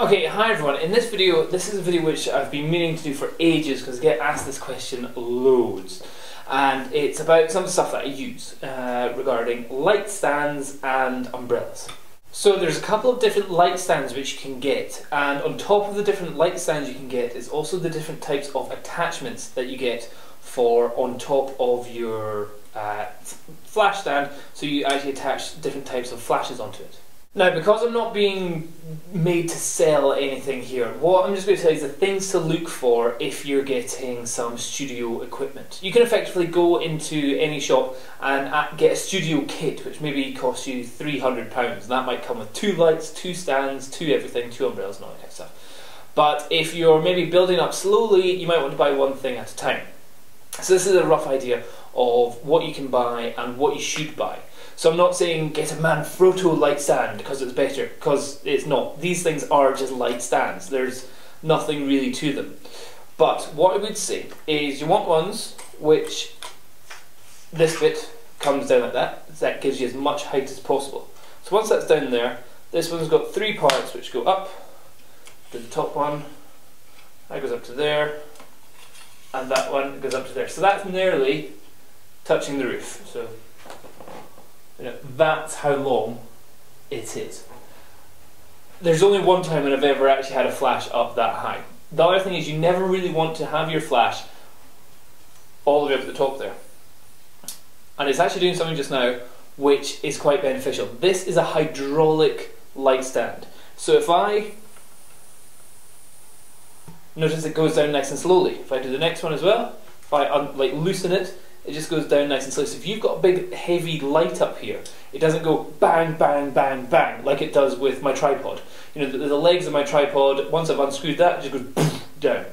Okay, hi everyone. In this video, this is a video which I've been meaning to do for ages because I get asked this question loads. And it's about some stuff that I use uh, regarding light stands and umbrellas. So there's a couple of different light stands which you can get, and on top of the different light stands you can get is also the different types of attachments that you get for on top of your uh, flash stand, so you actually attach different types of flashes onto it. Now, because I'm not being made to sell anything here, what I'm just going to tell you is the things to look for if you're getting some studio equipment. You can effectively go into any shop and get a studio kit, which maybe costs you £300. And That might come with two lights, two stands, two everything, two umbrellas, and all that kind of stuff. But if you're maybe building up slowly, you might want to buy one thing at a time. So this is a rough idea of what you can buy and what you should buy. So I'm not saying get a Manfrotto light stand because it's better, because it's not. These things are just light stands. There's nothing really to them. But what I would say is you want ones which this bit comes down like that. That gives you as much height as possible. So once that's down there, this one's got three parts which go up to the top one. That goes up to there. And that one goes up to there. So that's nearly touching the roof. So you know, that's how long it is. There's only one time when I've ever actually had a flash up that high. The other thing is you never really want to have your flash all the way up at the top there. And it's actually doing something just now which is quite beneficial. This is a hydraulic light stand. So if I notice it goes down nice and slowly. If I do the next one as well, if I um, like loosen it, it just goes down nice and slow. So if you've got a big heavy light up here, it doesn't go bang, bang, bang, bang like it does with my tripod. You know, the, the legs of my tripod, once I've unscrewed that, it just goes down.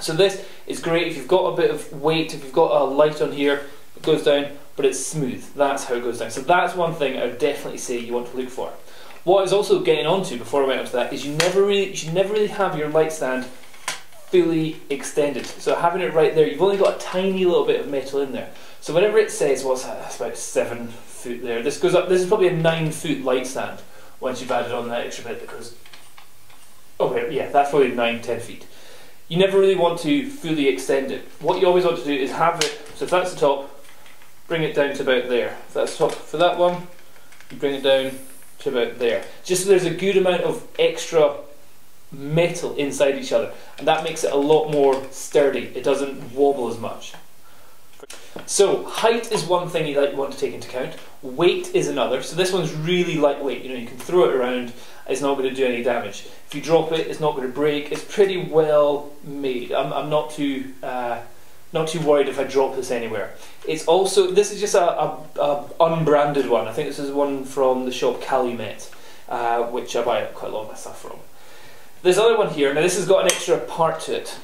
So this is great if you've got a bit of weight, if you've got a light on here, it goes down, but it's smooth. That's how it goes down. So that's one thing I would definitely say you want to look for. What I was also getting onto before I went on to that is you never really you should never really have your light stand fully extended. So having it right there, you've only got a tiny little bit of metal in there. So whenever it says, what's that, that's about seven foot there, this goes up, this is probably a nine foot light stand once you've added on that extra bit that goes, okay, yeah, that's probably nine, ten feet. You never really want to fully extend it. What you always want to do is have it, so if that's the top, bring it down to about there. If that's top for that one, you bring it down to about there. Just so there's a good amount of extra metal inside each other. And that makes it a lot more sturdy. It doesn't wobble as much. So height is one thing you want to take into account. Weight is another. So this one's really lightweight. You know you can throw it around. It's not going to do any damage. If you drop it it's not going to break. It's pretty well made. I'm, I'm not too uh, not too worried if I drop this anywhere. It's also, this is just a, a, a unbranded one. I think this is one from the shop Calumet, uh, which I buy quite a lot of my stuff from. There's another one here. Now this has got an extra part to it.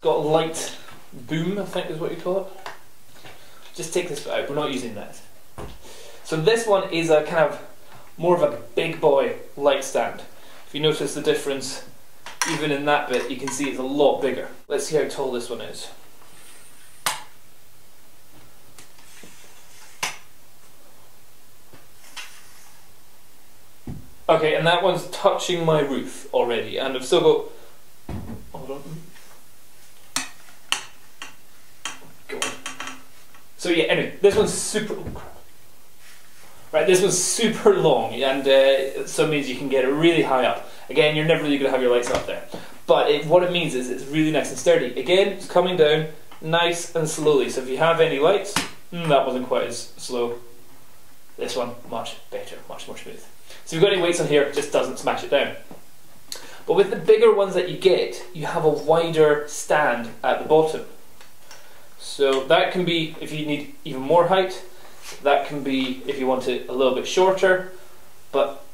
Got light boom, I think is what you call it. Just take this out. We're not using that. So this one is a kind of more of a big boy light stand. If you notice the difference, even in that bit, you can see it's a lot bigger. Let's see how tall this one is. Okay, and that one's touching my roof already, and I've still got. Hold on. Go on. So yeah, anyway, this one's super. Oh right, this one's super long, and uh, so means you can get it really high up. Again, you're never really going to have your lights up there, but it, what it means is it's really nice and sturdy. Again, it's coming down nice and slowly. So if you have any lights, mm, that wasn't quite as slow. This one much better, much more smooth. So if you've got any weights on here, it just doesn't smash it down. But with the bigger ones that you get, you have a wider stand at the bottom. So that can be, if you need even more height, that can be if you want it a little bit shorter, but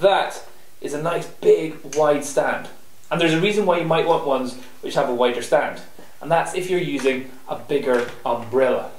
that is a nice big wide stand. And there's a reason why you might want ones which have a wider stand, and that's if you're using a bigger umbrella.